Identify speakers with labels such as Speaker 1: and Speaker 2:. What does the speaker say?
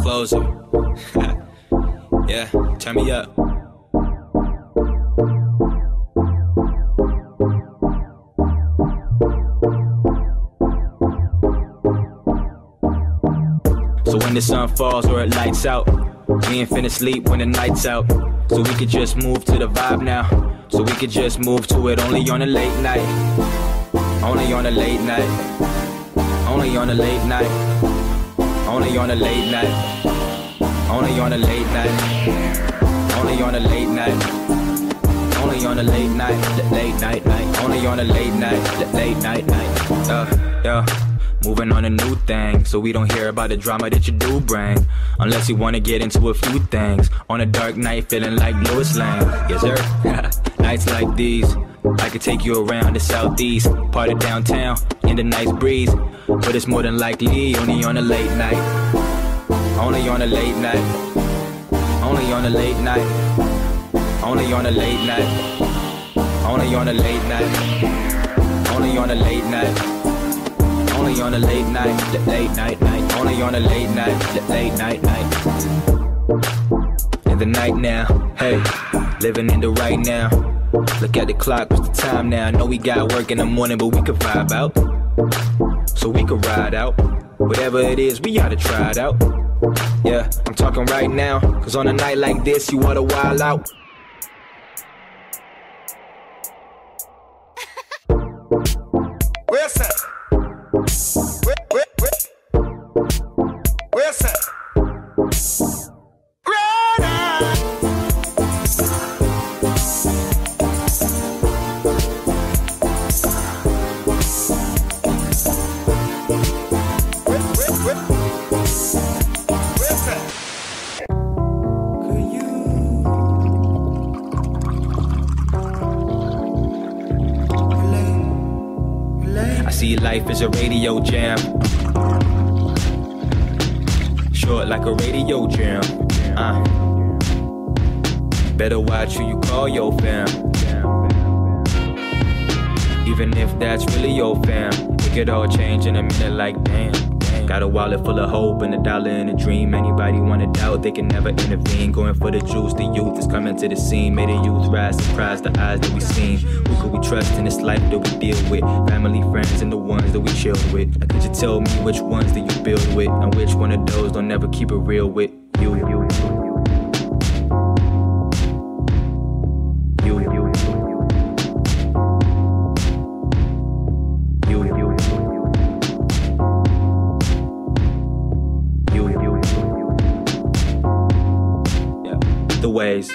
Speaker 1: Closer. yeah, turn me up. So when the sun falls or it lights out, we ain't finna sleep when the night's out. So we could just move to the vibe now. So we could just move to it only on a late night. Only on a late night. Only on a late night. Only on a late night. Only on a late night. Only on a late night. Only on a late night, late night, night. Only on a late night, late night, night. Uh, yeah. Moving on a new thing, so we don't hear about the drama that you do bring. Unless you wanna get into a few things. On a dark night, feeling like Lois Lane. Yes, sir. Nights like these, I could take you around the southeast, part of downtown, in the nice breeze. But it's more than likely only on a late night. Only on a late night. Only on a late night. Only on a late night. Only on a late night. Only on a late night. Only on a late night, late night, night. Only on a late night, late night, night. In the night now, hey, living in the right now. Look at the clock, what's the time now? I know we got work in the morning, but we could vibe out. So we could ride out. Whatever it is, we oughta try it out. Yeah, I'm talking right now. Cause on a night like this, you wanna wild out. See life as a radio jam. Short like a radio jam. Uh. Better watch who you call your fam. Even if that's really your fam, it could all change in a minute like damn. Got a wallet full of hope and a dollar in a dream. Anybody wanna doubt, they can never intervene. Going for the juice, the youth is coming to the scene. May the youth rise, surprise the eyes that we seen. Who could we trust in this life that we deal with? Family, friends, and the ones that we chill with. Now, could you tell me which ones that you build with? And which one of those don't never keep it real with you. You, ways.